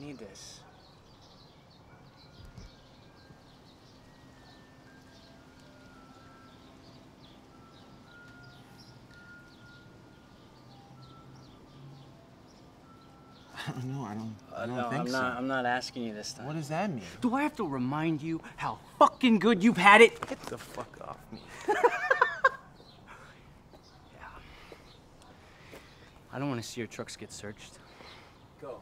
need this. I don't know. I don't. I Uh, don't no, think I'm so. not. I'm not asking you this time. What does that mean? Do I have to remind you how fucking good you've had it? Get the fuck off me. Yeah. I don't want to see your trucks get searched. Go.